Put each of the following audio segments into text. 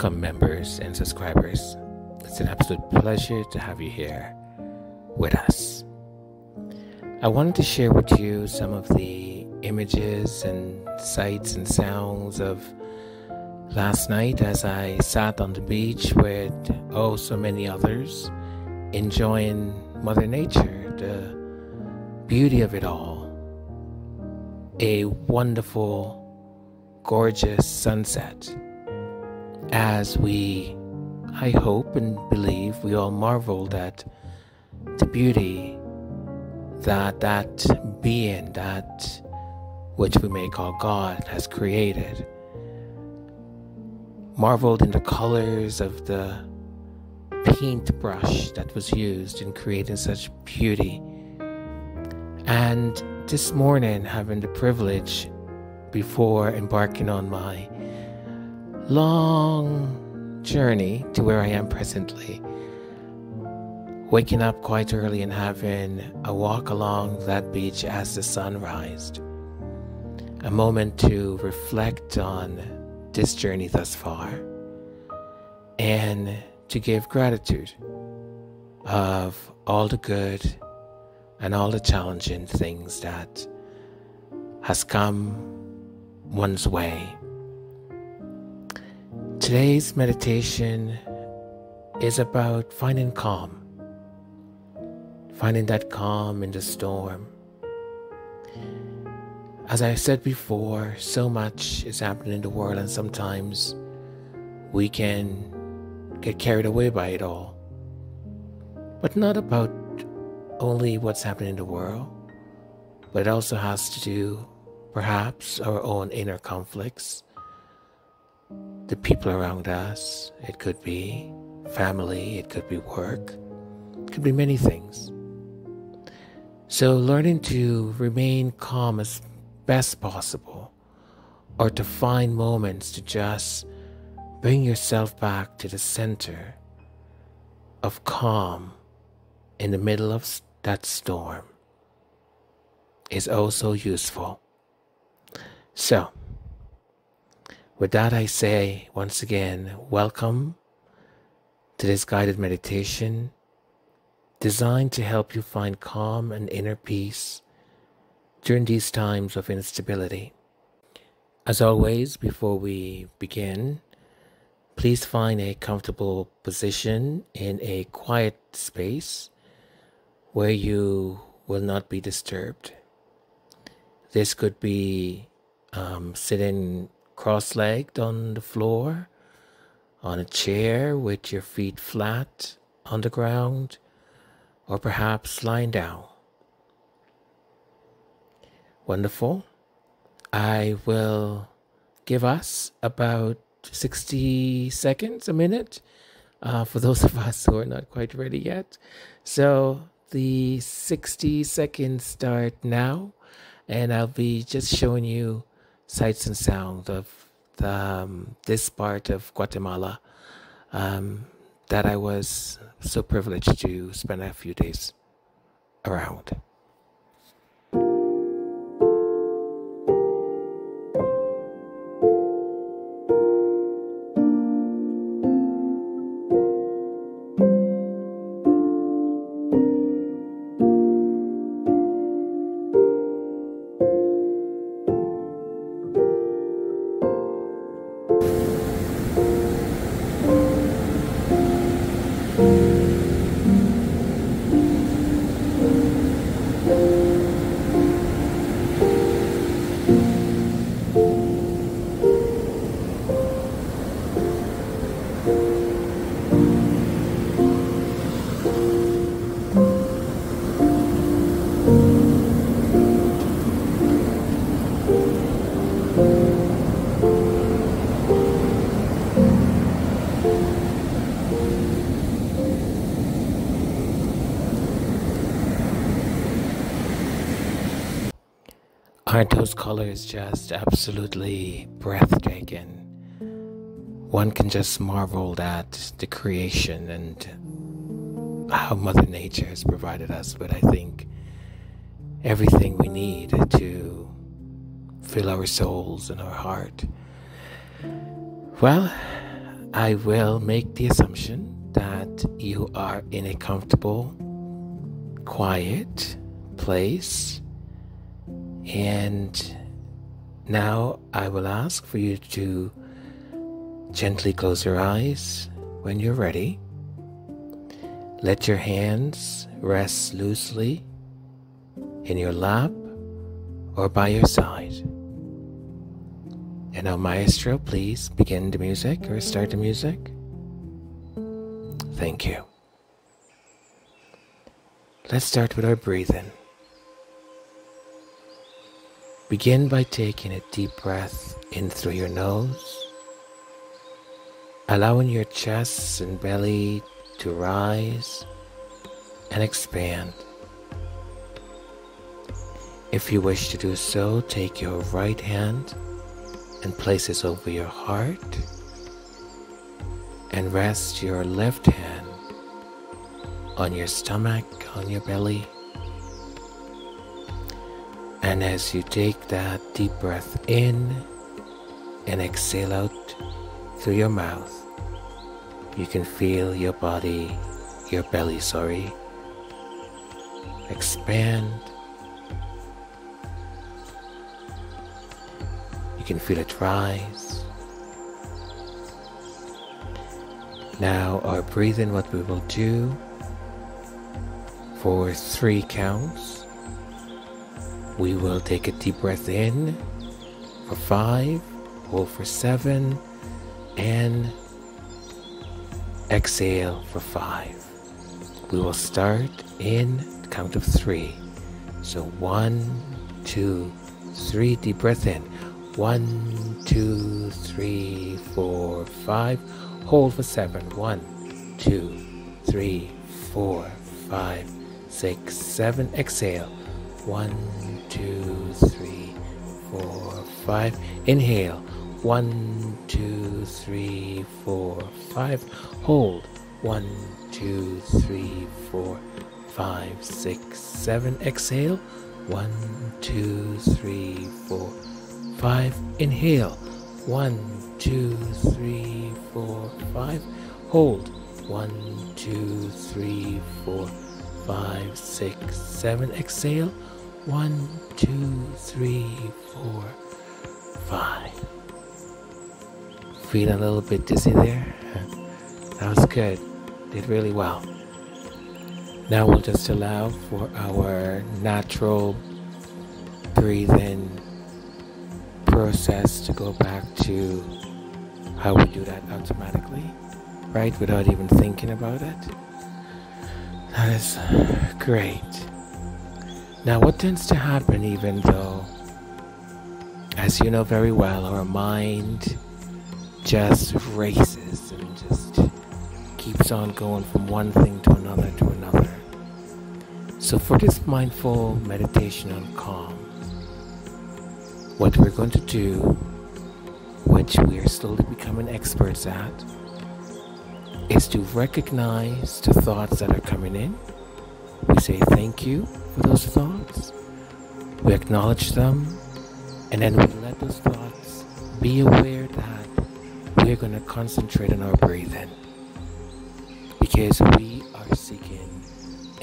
Welcome, members and subscribers. It's an absolute pleasure to have you here with us. I wanted to share with you some of the images and sights and sounds of last night as I sat on the beach with oh so many others, enjoying Mother Nature, the beauty of it all. A wonderful, gorgeous sunset as we, I hope and believe, we all marveled at the beauty that that being, that which we may call God, has created. Marveled in the colors of the paintbrush that was used in creating such beauty. And this morning, having the privilege before embarking on my long journey to where I am presently. Waking up quite early and having a walk along that beach as the sun rised. A moment to reflect on this journey thus far and to give gratitude of all the good and all the challenging things that has come one's way Today's meditation is about finding calm, finding that calm in the storm. As I said before, so much is happening in the world, and sometimes we can get carried away by it all. But not about only what's happening in the world, but it also has to do, perhaps, our own inner conflicts the people around us. It could be family, it could be work, it could be many things. So, learning to remain calm as best possible, or to find moments to just bring yourself back to the center of calm in the middle of that storm, is also useful. So, with that, I say once again, welcome to this guided meditation designed to help you find calm and inner peace during these times of instability. As always, before we begin, please find a comfortable position in a quiet space where you will not be disturbed. This could be um, sitting cross legged on the floor, on a chair with your feet flat on the ground, or perhaps lying down. Wonderful. I will give us about 60 seconds, a minute, uh, for those of us who are not quite ready yet. So the 60 seconds start now, and I'll be just showing you sights and sounds of the, um, this part of Guatemala um, that I was so privileged to spend a few days around. Aren't those colors just absolutely breathtaking? One can just marvel at the creation and how Mother Nature has provided us with, I think, everything we need to fill our souls and our heart. Well, I will make the assumption that you are in a comfortable, quiet place and now I will ask for you to gently close your eyes when you're ready. Let your hands rest loosely in your lap or by your side. And now, Maestro, please begin the music or start the music. Thank you. Let's start with our breathing. Begin by taking a deep breath in through your nose, allowing your chest and belly to rise and expand. If you wish to do so, take your right hand and place it over your heart and rest your left hand on your stomach, on your belly and as you take that deep breath in and exhale out through your mouth, you can feel your body, your belly, sorry, expand. You can feel it rise. Now, our breathing, what we will do for three counts. We will take a deep breath in for five, hold for seven, and exhale for five. We will start in count of three. So one, two, three, deep breath in. One, two, three, four, five. Hold for seven. One, two, three, four, five, six, seven. Exhale. One, two, three, four, five. Inhale. One, two, three, four, five. Hold. One, two, three, four, five, six, seven. Exhale. One, two, three, four, five. Inhale. One, two, three, four, five. Hold. One, two, three, four, five, six, seven. Exhale. One, two, three, four, five. Feeling a little bit dizzy there? That was good. Did really well. Now we'll just allow for our natural breathing process to go back to how we do that automatically, right? Without even thinking about it. That is great. Now, what tends to happen, even though, as you know very well, our mind just races and just keeps on going from one thing to another to another. So, for this mindful meditation on calm, what we're going to do, which we are slowly becoming experts at, is to recognize the thoughts that are coming in. We say thank you those thoughts, we acknowledge them, and then we let those thoughts be aware that we're going to concentrate on our breathing because we are seeking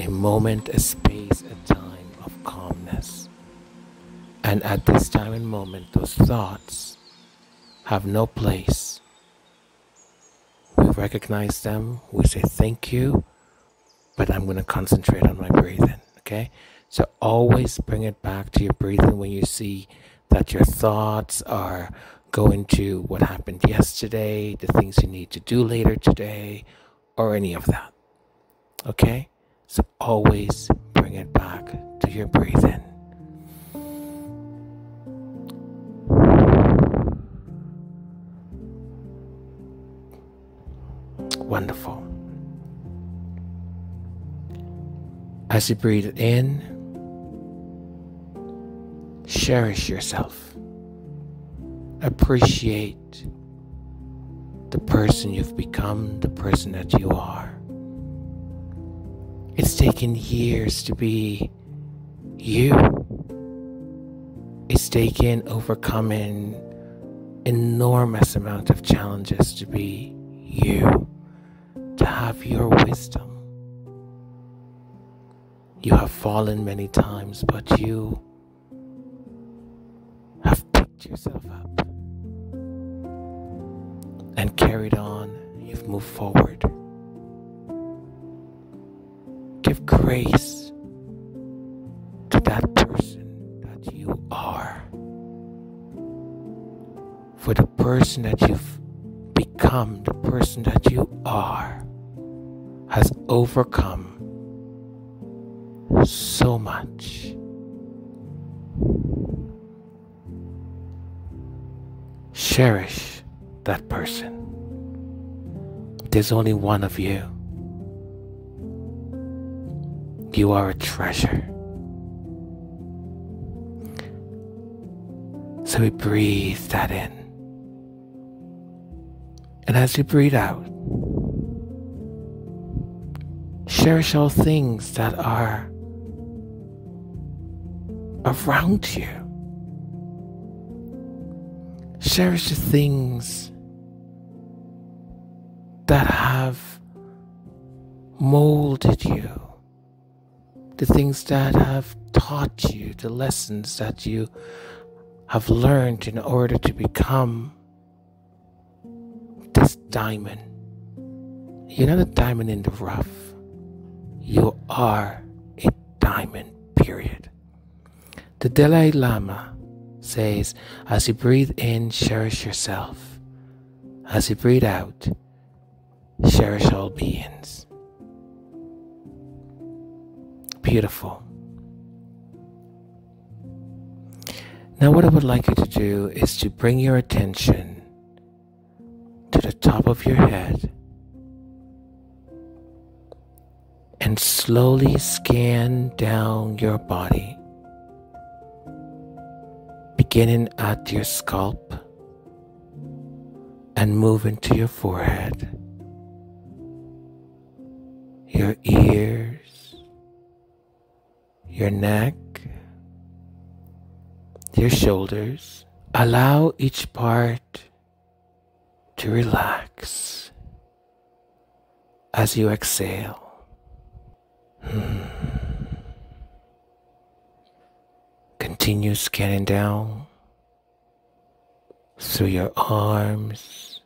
a moment, a space, a time of calmness. And at this time and moment, those thoughts have no place. We recognize them, we say thank you, but I'm going to concentrate on my breathing, okay? So always bring it back to your breathing when you see that your thoughts are going to what happened yesterday, the things you need to do later today, or any of that. Okay? So always bring it back to your breathing. Wonderful. As you breathe in, cherish yourself. Appreciate the person you've become, the person that you are. It's taken years to be you. It's taken overcoming enormous amount of challenges to be you, to have your wisdom. You have fallen many times, but you have picked yourself up and carried on. You've moved forward. Give grace to that person that you are. For the person that you've become, the person that you are, has overcome so much. Cherish that person. There's only one of you. You are a treasure. So we breathe that in. And as you breathe out, cherish all things that are around you. Cherish the things that have molded you, the things that have taught you, the lessons that you have learned in order to become this diamond. You're not a diamond in the rough, you are a diamond, period. The Dalai Lama says, as you breathe in, cherish yourself. As you breathe out, cherish all beings. Beautiful. Now, what I would like you to do is to bring your attention to the top of your head and slowly scan down your body beginning at your scalp and moving to your forehead, your ears, your neck, your shoulders. Allow each part to relax as you exhale. Hmm. Continue scanning down through your arms,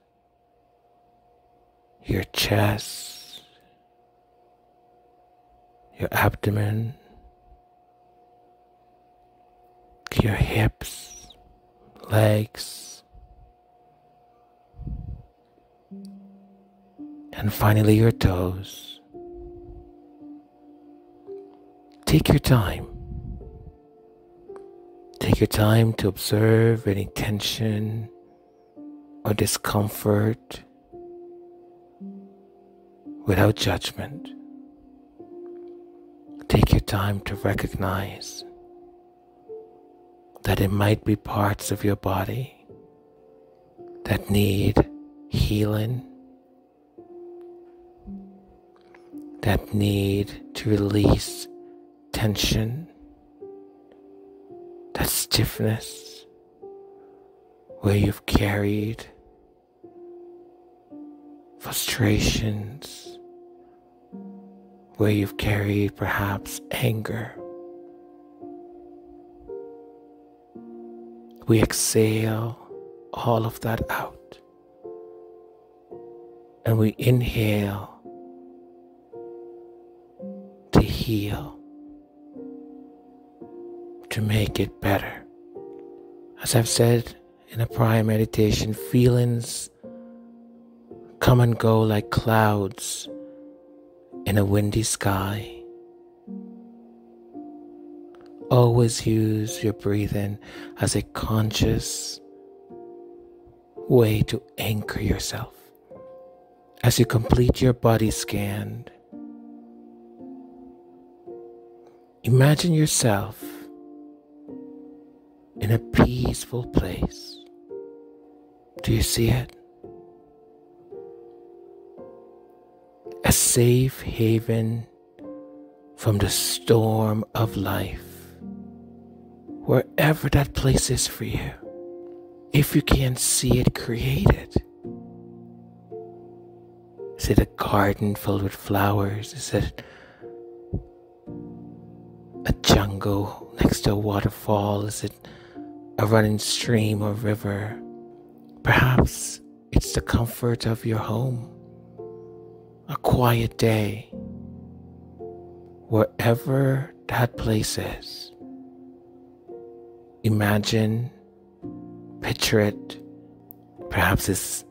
your chest, your abdomen, your hips, legs, and finally your toes. Take your time. Take your time to observe any tension or discomfort without judgment. Take your time to recognize that it might be parts of your body that need healing, that need to release tension stiffness where you've carried frustrations, where you've carried perhaps anger. We exhale all of that out and we inhale to heal to make it better. As I've said in a prior meditation, feelings come and go like clouds in a windy sky. Always use your breathing as a conscious way to anchor yourself. As you complete your body scan, imagine yourself in a peaceful place. Do you see it? A safe haven from the storm of life, wherever that place is for you. If you can't see it, create it. Is it a garden filled with flowers? Is it a jungle next to a waterfall? Is it a running stream or river. Perhaps it's the comfort of your home, a quiet day, wherever that place is. Imagine, picture it. Perhaps it's,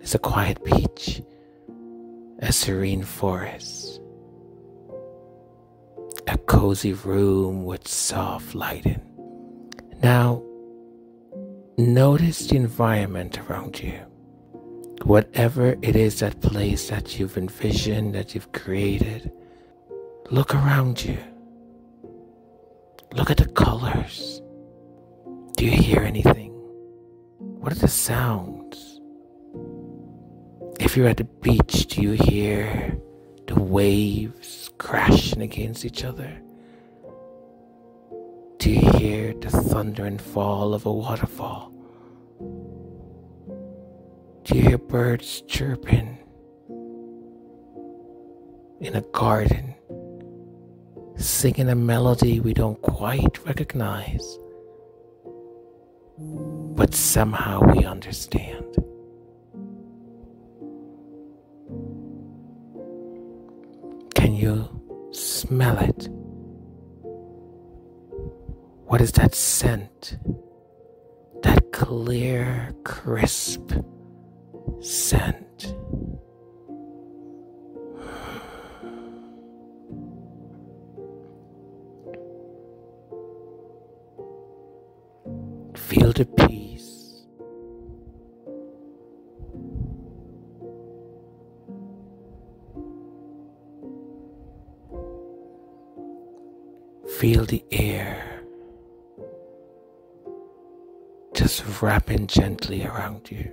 it's a quiet beach, a serene forest, a cozy room with soft lighting. Now, Notice the environment around you. Whatever it is, that place that you've envisioned, that you've created, look around you. Look at the colors. Do you hear anything? What are the sounds? If you're at the beach, do you hear the waves crashing against each other? Do you hear the thunder and fall of a waterfall? Do you hear birds chirping in a garden, singing a melody we don't quite recognize, but somehow we understand? Can you smell it? What is that scent? That clear, crisp scent. Feel the peace. Feel the air. Wrapping gently around you.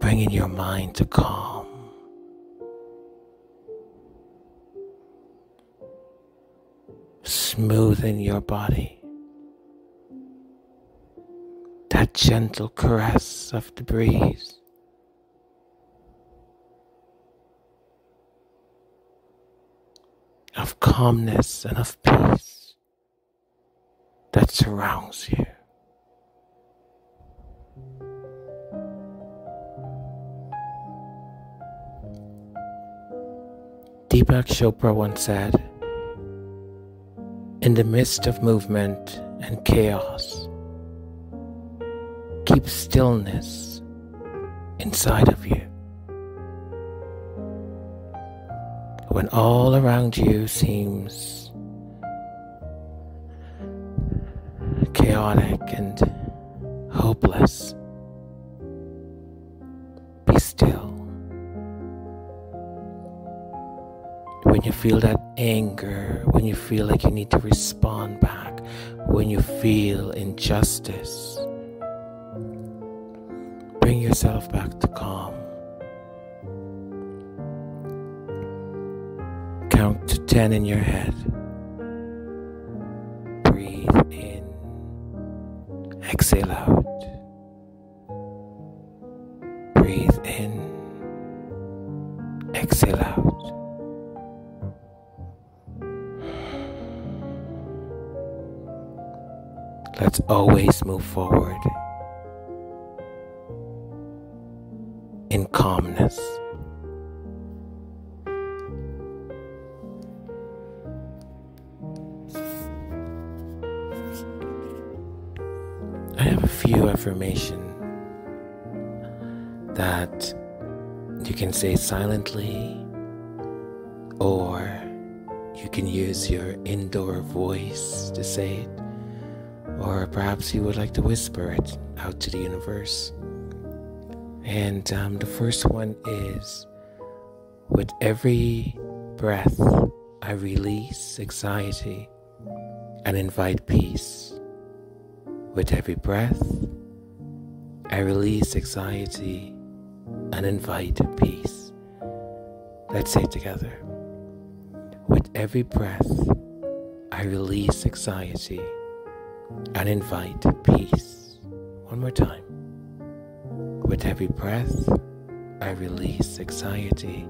Bringing your mind to calm. Smoothing your body. That gentle caress of the breeze. of calmness and of peace that surrounds you. Deepak Chopra once said, In the midst of movement and chaos, keep stillness inside of you. When all around you seems chaotic and hopeless, be still. When you feel that anger, when you feel like you need to respond back, when you feel injustice, bring yourself back to calm. Count to 10 in your head. Breathe in, exhale out. Breathe in, exhale out. Let's always move forward in calmness. Affirmation that you can say silently or you can use your indoor voice to say it or perhaps you would like to whisper it out to the universe. And um, the first one is with every breath, I release anxiety and invite peace. With every breath, I release anxiety and invite peace. Let's say together. With every breath, I release anxiety and invite peace. One more time. With every breath, I release anxiety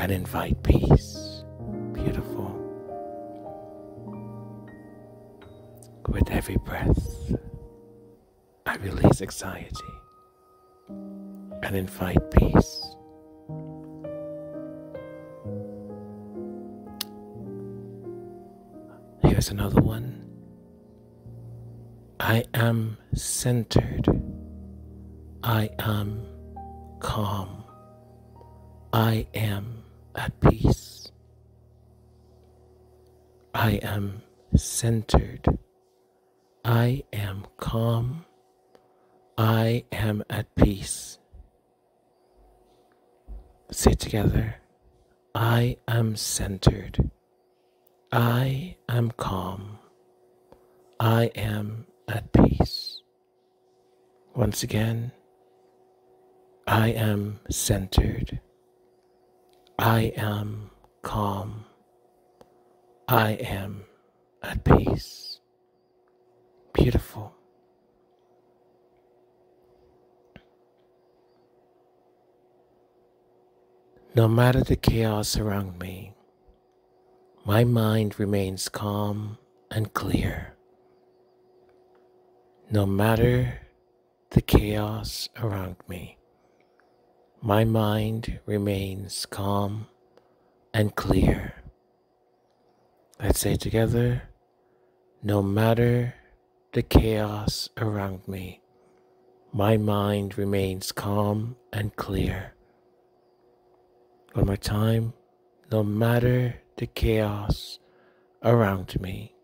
and invite peace. Beautiful. With every breath, I release anxiety and invite peace. Here's another one. I am centered. I am calm. I am at peace. I am centered. I am calm. I am at peace. Say together. I am centered. I am calm. I am at peace. Once again, I am centered. I am calm. I am at peace. Beautiful. No matter the chaos around me, my mind remains calm and clear. No matter the chaos around me, my mind remains calm and clear. Let's say together, no matter the chaos around me, my mind remains calm and clear. One more time, no matter the chaos around me,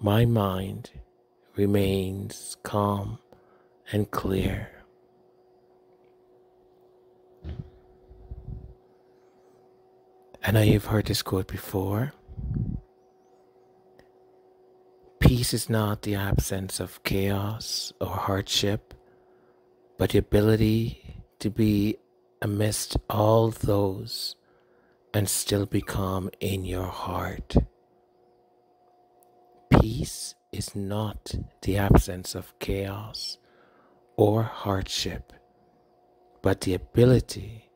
my mind remains calm and clear. And I know you've heard this quote before. Peace is not the absence of chaos or hardship, but the ability to be amidst all those and still be calm in your heart. Peace is not the absence of chaos or hardship, but the ability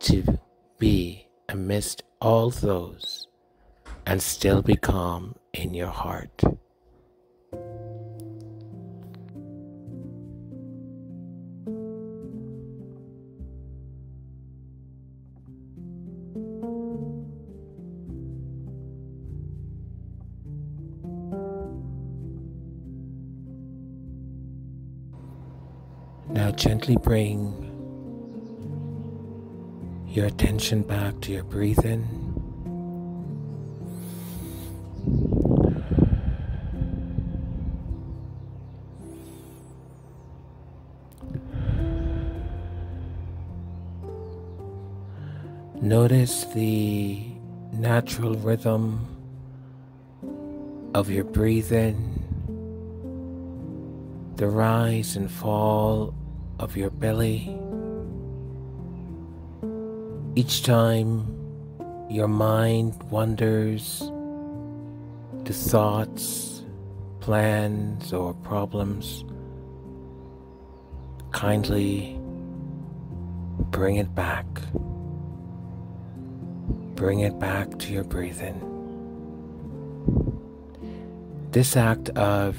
to be amidst all those and still be calm in your heart. Gently bring your attention back to your breathing. Notice the natural rhythm of your breathing, the rise and fall of your belly. Each time your mind wanders to thoughts, plans, or problems, kindly bring it back. Bring it back to your breathing. This act of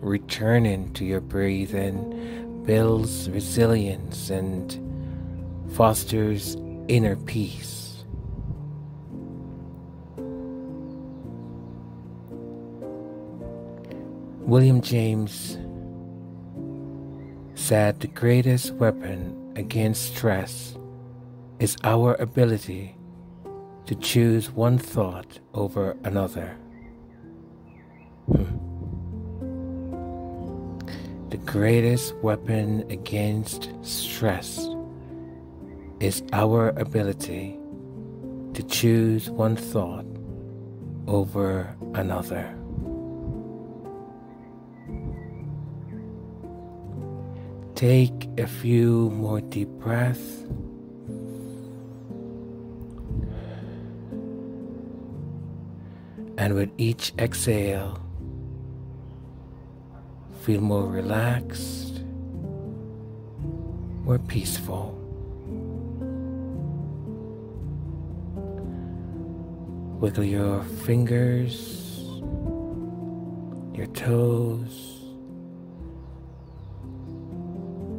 returning to your breathing builds resilience and fosters inner peace. William James said the greatest weapon against stress is our ability to choose one thought over another. Hmm. Greatest weapon against stress is our ability to choose one thought over another. Take a few more deep breaths. And with each exhale, feel more relaxed, more peaceful. Wiggle your fingers, your toes.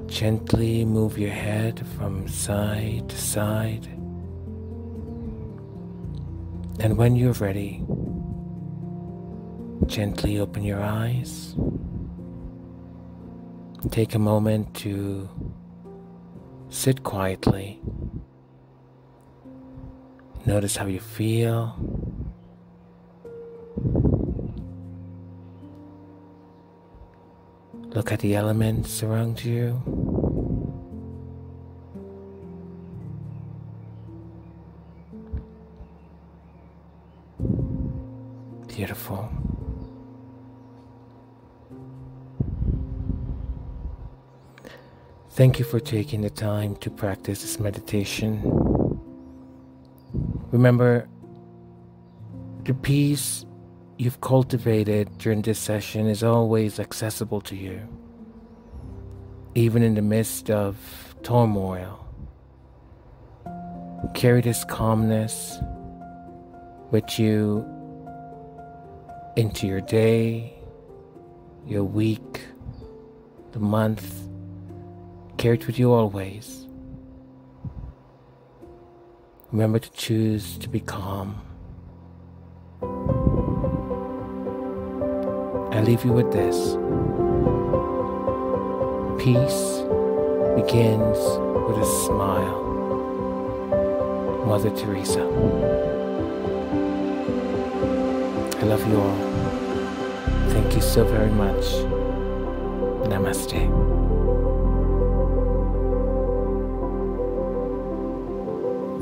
Gently move your head from side to side. And when you're ready, gently open your eyes. Take a moment to sit quietly. Notice how you feel. Look at the elements around you. Thank you for taking the time to practice this meditation. Remember, the peace you've cultivated during this session is always accessible to you, even in the midst of turmoil. Carry this calmness with you into your day, your week, the month, Carry it with you always. Remember to choose to be calm. I leave you with this. Peace begins with a smile. Mother Teresa. I love you all. Thank you so very much. Namaste.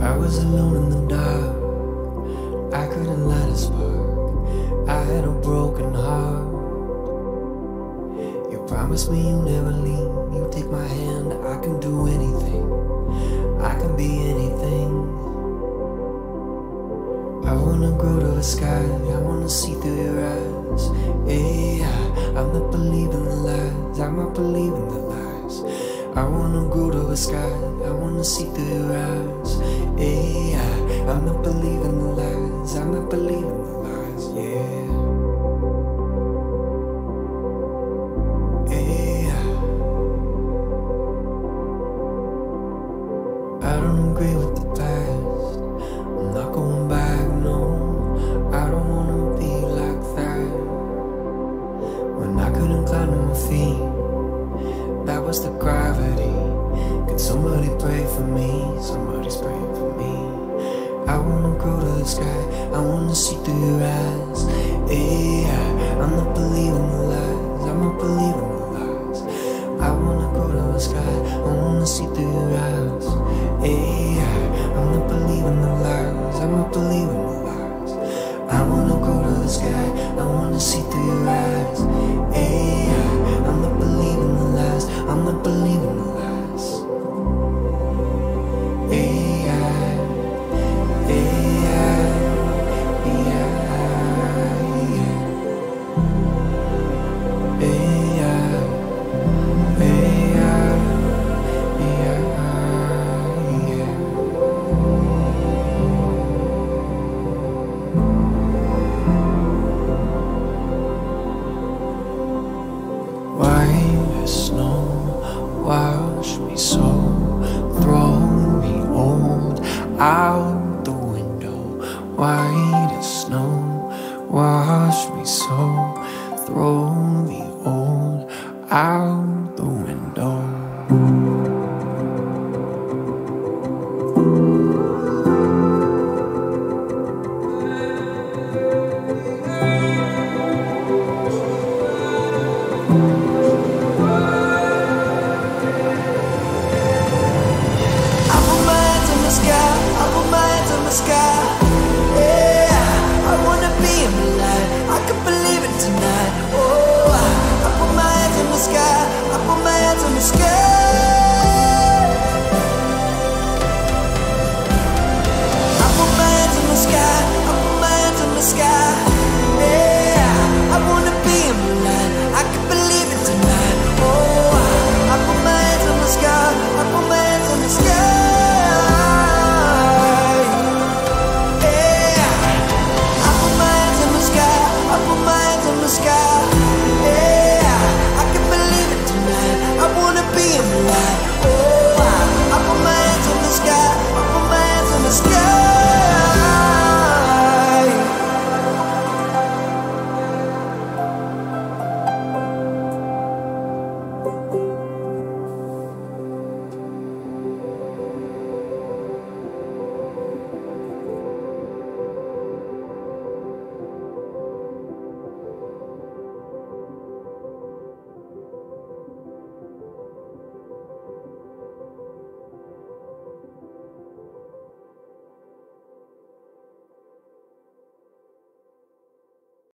I was alone in the dark. I couldn't light a spark. I had a broken heart. You promised me you'll never leave. You take my hand, I can do anything. I can be anything. I wanna grow to the sky. I wanna see through your eyes. Yeah, I'm not believing the lies. I'm not believing the lies. I wanna grow to the sky. I wanna see through your eyes. Yeah, I'm not believing the lies. I'm not believing the lies. Yeah. Yeah. I don't agree with the past. I'm not going back, no. I don't wanna be like that. When I couldn't climb to my that was the gravity. Somebody pray for me? Somebody's praying for me. I wanna go to the sky. I wanna see through your eyes. Yeah, I'm not believing the lies. I'm not believing the lies. I wanna go to the sky. I wanna see through